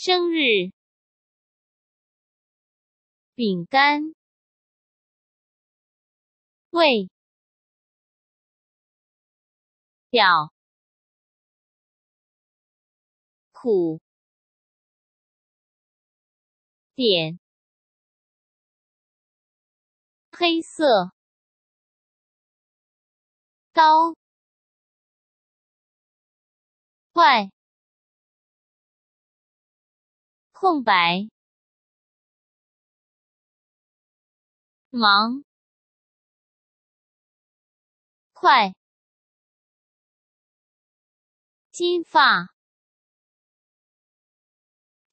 生日，饼干，胃，表，苦，点，黑色，高，怪。空白，忙，快，金发，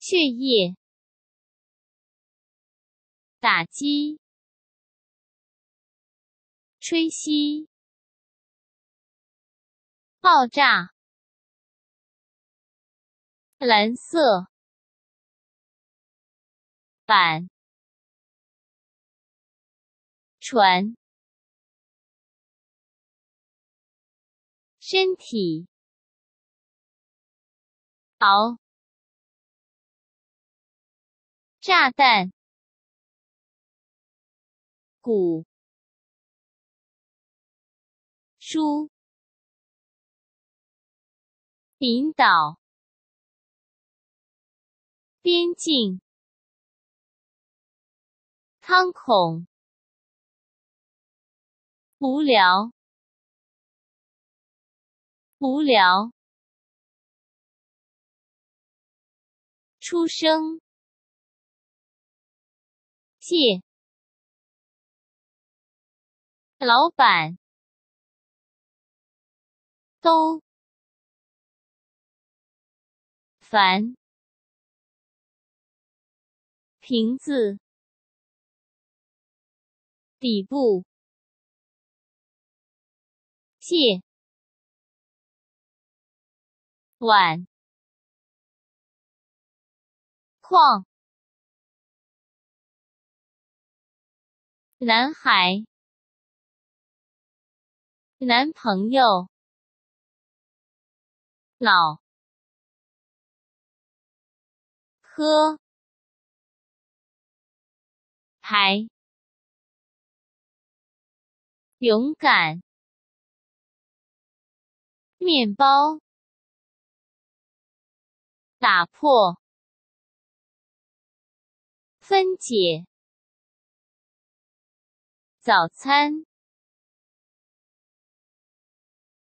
血液，打击，吹熄，爆炸，蓝色。板船身体熬炸弹鼓书引导边境。康孔，无聊，无聊，出生，借，老板，都，烦，瓶子。底部，借，碗，矿，男孩，男朋友，老，喝，还。勇敢，面包，打破，分解，早餐，